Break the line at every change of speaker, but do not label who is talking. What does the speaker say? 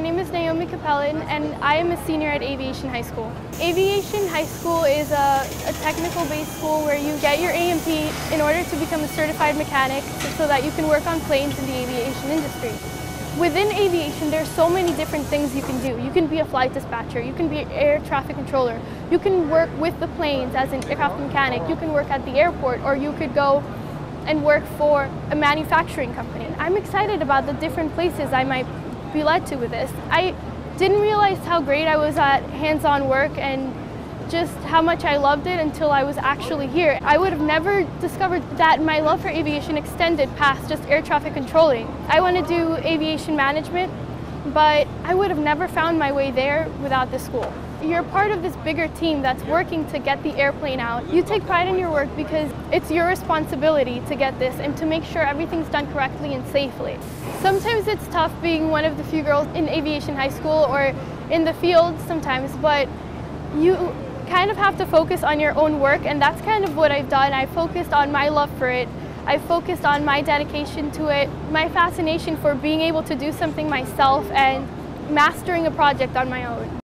my name is Naiomi Capellan and I am a senior at Aviation High School. Aviation High School is a, a technical-based school where you get your A&P in order to become a certified mechanic so that you can work on planes in the aviation industry. Within aviation, there's so many different things you can do. You can be a flight dispatcher, you can be an air traffic controller, you can work with the planes as an aircraft mechanic, you can work at the airport, or you could go and work for a manufacturing company. I'm excited about the different places I might be led to with this. I didn't realize how great I was at hands-on work and just how much I loved it until I was actually here. I would have never discovered that my love for aviation extended past just air traffic controlling. I want to do aviation management, but I would have never found my way there without this school. You're part of this bigger team that's working to get the airplane out. You take pride in your work because it's your responsibility to get this and to make sure everything's done correctly and safely. Sometimes it's tough being one of the few girls in aviation high school or in the field sometimes, but you kind of have to focus on your own work and that's kind of what I've done. I focused on my love for it. I focused on my dedication to it, my fascination for being able to do something myself and mastering a project on my own.